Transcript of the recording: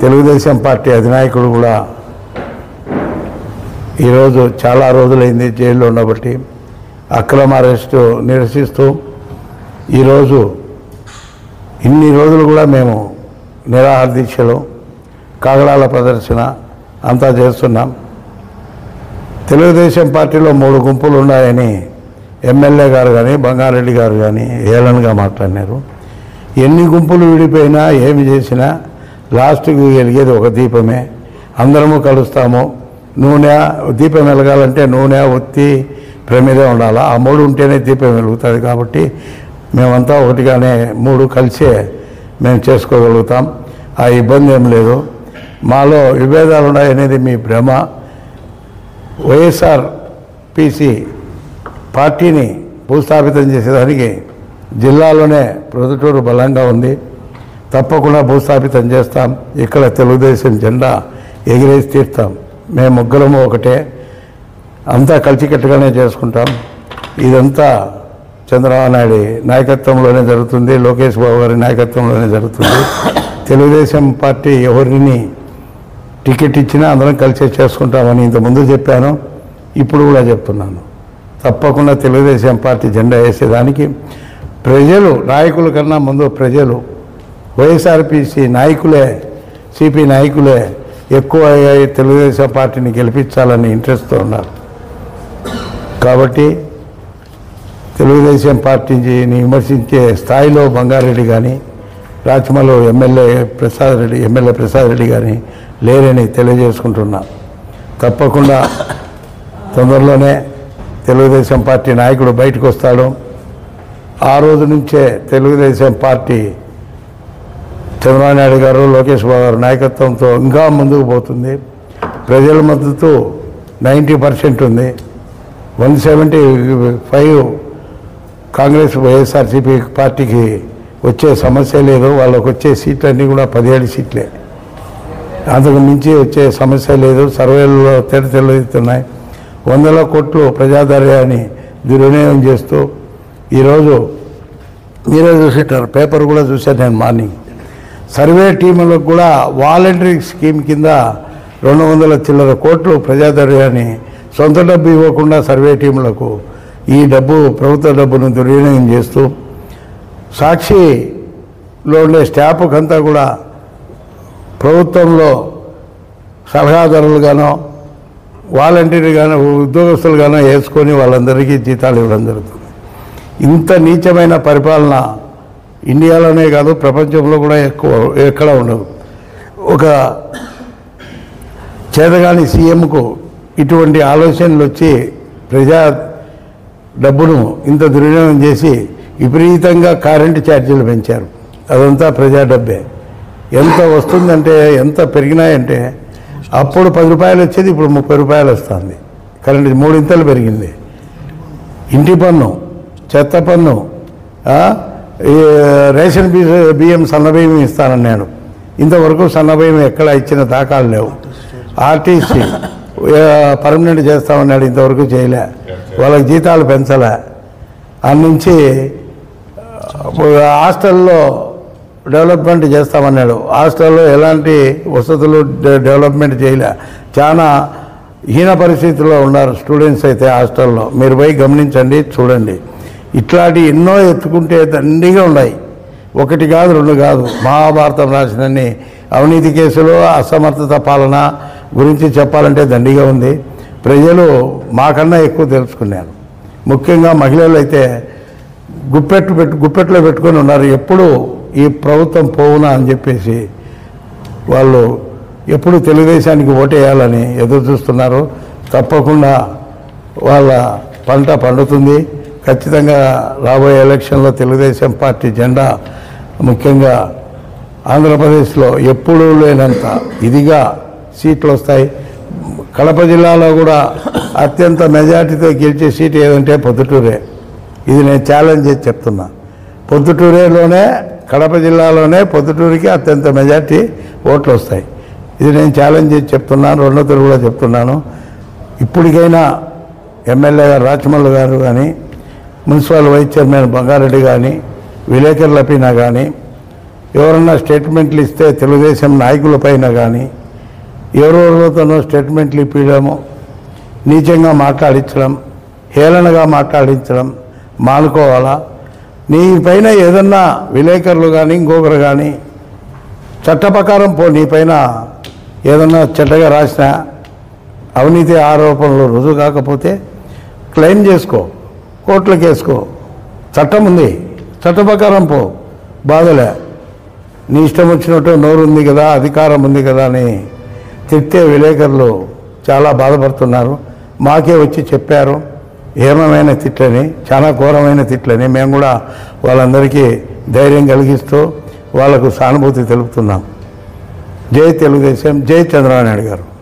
Telugu Desam party అధినాయకుడు కూడా ఈరోజు చాలా రోజులైంది జైల్లో ఉండబట్టి అక్రమ అరెస్టు నిరసిస్తూ ఈరోజు ఇన్ని రోజులు కూడా మేము నిరాహార దీక్షలు కాగడాల ప్రదర్శన అంతా చేస్తున్నాం. తెలుగుదేశం పార్టీలో మూడు గుంపులు ఉన్నాయని ఎమ్మెల్యే గారు కానీ బంగారెడ్డి గారు కానీ ఏలన్గా మాట్లాడినారు. ఎన్ని గుంపులు విడిపోయినా ఏమి చేసినా లాస్ట్కి వెలిగేది ఒక దీపమే. అందరము కలుస్తాము. నూనె దీపం వెలగాలంటే నూనె ఒత్తి ప్రమిదే ఉండాలి? ఆ మూడు ఉంటేనే దీపం వెలుగుతుంది కాబట్టి మేమంతా ఒకటిగానే మూడు కలిసే మేము చేసుకోగలుగుతాం. ఆ ఇబ్బంది ఏం లేదు. మాలో విభేదాలు ఉన్నాయనేది మీ భ్రమ. వైఎస్ఆర్ పిసి పార్టీని భూస్థాపితం చేసేదానికి జిల్లాలోనే ప్రొద్దుటూరు బలంగా ఉంది. తప్పకుండా భూస్థాపితం చేస్తాం. ఇక్కడ తెలుగుదేశం జెండా ఎగిరేసి తీర్తాం. మేము ముగ్గురము ఒకటే. అంతా కలిసికట్టుగానే చేసుకుంటాం. ఇదంతా చంద్రబాబు నాయుడు నాయకత్వంలోనే జరుగుతుంది. లోకేష్ బాబు గారి నాయకత్వంలోనే జరుగుతుంది. తెలుగుదేశం పార్టీ ఎవరిని టికెట్ ఇచ్చినా అందరం కలిసే చేసుకుంటామని ఇంతకుముందు చెప్పాను. ఇప్పుడు కూడా చెప్తున్నాను. తప్పకుండా తెలుగుదేశం పార్టీ జెండా వేసేదానికి ప్రజలు నాయకుల కన్నా ముందు ప్రజలు వైఎస్ఆర్పిసి నాయకులే సిపి నాయకులే ఎక్కువ తెలుగుదేశం పార్టీని గెలిపించాలని ఇంట్రెస్ట్తో ఉన్నారు. కాబట్టి తెలుగుదేశం పార్టీని విమర్శించే స్థాయిలో బంగారెడ్డి కానీ రాచమలో ఎమ్మెల్యే ప్రసాద్ రెడ్డి ఎమ్మెల్యే ప్రసాద్ రెడ్డి కానీ లేరని తెలియజేసుకుంటున్నా. తప్పకుండా తొందరలోనే తెలుగుదేశం పార్టీ నాయకుడు బయటకు వస్తాడు ఆ రోజు నుంచే తెలుగుదేశం పార్టీ చంద్రబాబు నాయుడు గారు లోకేష్ బాబు గారు నాయకత్వంతో ఇంకా ముందుకు పోతుంది. ప్రజల మద్దతు నైంటీ పర్సెంట్ ఉంది. One seventy five Congress YSRCP పార్టీకి వచ్చే సమస్య లేదు. వాళ్ళకు వచ్చే సీట్లన్నీ కూడా పదిహేడు సీట్లే. అంతకు మించి వచ్చే సమస్య లేదు. సర్వేలలో తెర తెల్లవుతున్నాయి వందల కోట్లు ప్రజాధర్యాన్ని దుర్వినియోగం చేస్తూ ఈరోజు మీరే చూసేటారు. పేపర్ కూడా చూశాను నేను మార్నింగ్. సర్వే టీములకు కూడా వాలంటరీ స్కీమ్ కింద రెండు వందల చిల్లర కోట్లు ప్రజాధర్యాన్ని సొంత డబ్బు ఇవ్వకుండా సర్వే టీములకు ఈ డబ్బు ప్రభుత్వ డబ్బును దుర్వినియోగం చేస్తూ సాక్షిలో ఉండే స్టాఫ్కంతా కూడా ప్రభుత్వంలో సలహాదారులుగానో వాలంటీర్గానో ఉద్యోగస్తులుగానో వేసుకొని వాళ్ళందరికీ జీతాలు ఇవ్వడం జరుగుతుంది. ఇంత నీచమైన పరిపాలన ఇండియాలోనే కాదు ప్రపంచంలో కూడా ఎక్కువ ఎక్కడ ఉండదు. ఒక చేతగాని సీఎంకు ఇటువంటి ఆలోచనలు వచ్చి ప్రజా డబ్బును ఇంత దుర్వినియోగం చేసి విపరీతంగా కరెంటు ఛార్జీలు పెంచారు. అదంతా ప్రజా డబ్బే. ఎంత వస్తుందంటే ఎంత పెరిగినాయంటే అప్పుడు పది రూపాయలు వచ్చేది ఇప్పుడు ముప్పై రూపాయలు వస్తుంది. కరెంటు మూడింతలు పెరిగింది. ఇంటి పన్ను చెత్త పన్ను రేషన్ బి- బియ్యం సన్నబియ్యం నేను. ఇంతవరకు సన్నబియ్యం ఎక్కడ ఇచ్చిన దాఖలు లేవు. ఆర్టీసీ పర్మనెంట్ చేస్తామన్నాడు ఇంతవరకు చేయలే. వాళ్ళకి జీతాలు పెంచలే. అన్నించి హాస్టల్లో డెవలప్మెంట్ చేస్తామన్నాడు. హాస్టల్లో ఎలాంటి వసతులు డెవలప్మెంట్ చేయలే. చాలా హీన పరిస్థితుల్లో ఉన్నారు స్టూడెంట్స్ అయితే హాస్టల్లో. మీరు పోయి గమనించండి చూడండి. ఇట్లాంటి ఎన్నో ఎత్తుకుంటే దండిగా ఉన్నాయి. ఒకటి కాదు రెండు కాదు. మహాభారతం రాసినన్ని అవినీతి కేసులు అసమర్థత పాలన గురించి చెప్పాలంటే దండిగా ఉంది. ప్రజలు మాకన్నా ఎక్కువ తెలుసుకున్నారు. ముఖ్యంగా మహిళలు అయితే గుప్పెట్టు పెట్టు గుప్పెట్లో పెట్టుకొని ఉన్నారు. ఎప్పుడు ఈ ప్రభుత్వం పోవునా అని చెప్పేసి వాళ్ళు ఎప్పుడు తెలుగుదేశానికి ఓటేయాలని ఎదురు చూస్తున్నారు. తప్పకుండా వాళ్ళ పంట పండుతుంది. ఖచ్చితంగా రాబోయే ఎలక్షన్లో తెలుగుదేశం పార్టీ జెండా ముఖ్యంగా ఆంధ్రప్రదేశ్లో ఎప్పుడూ లేనంత ఇదిగా సీట్లు వస్తాయి. కడప జిల్లాలో కూడా అత్యంత మెజార్టీతో గెలిచే సీటు ఏదంటే పొద్దుటూరే. ఇది నేను ఛాలెంజ్ చేసి చెప్తున్నా. పొద్దుటూరేలోనే కడప జిల్లాలోనే పొద్దుటూరికి అత్యంత మెజార్టీ ఓట్లు వస్తాయి. ఇది నేను ఛాలెంజ్ చేసి చెప్తున్నాను రెండోతరు కూడా చెప్తున్నాను. ఇప్పటికైనా ఎమ్మెల్యే గారు రాచమల్లు గారు కానీ మున్సిపల్ వైస్ చైర్మన్ బంగారెడ్డి కానీ విలేకరుల పైన కానీ ఎవరన్నా స్టేట్మెంట్లు ఇస్తే తెలుగుదేశం నాయకులపైన కానీ ఎవరెవరితోనో స్టేట్మెంట్లు ఇప్పించడము నీచంగా మాట్లాడించడం హేళనగా మాట్లాడించడం మానుకోవాలా? నీ పైన ఏదన్నా విలేకరులు కానీ ఇంకొకరు కానీ చట్ట ప్రకారం పో నీ పైన ఏదన్నా చెడ్డగా రాసిన అవినీతి ఆరోపణలు రుజువు కాకపోతే క్లెయిమ్ చేసుకో. కోర్టులకు వేసుకో చట్టం ఉంది. చట్ట ప్రకారం పో. బాధలే. నీ ఇష్టం వచ్చినట్టు నోరు ఉంది కదా అధికారం ఉంది కదా అని తిట్టే విలేకరులు చాలా బాధపడుతున్నారు. మాకే వచ్చి చెప్పారు. హేమమైన తిట్లని చాలా ఘోరమైన తిట్లని మేము కూడా వాళ్ళందరికీ ధైర్యం కలిగిస్తూ వాళ్ళకు సానుభూతి తెలుపుతున్నాం. జై తెలుగుదేశం జై చంద్రబాబు నాయుడు గారు.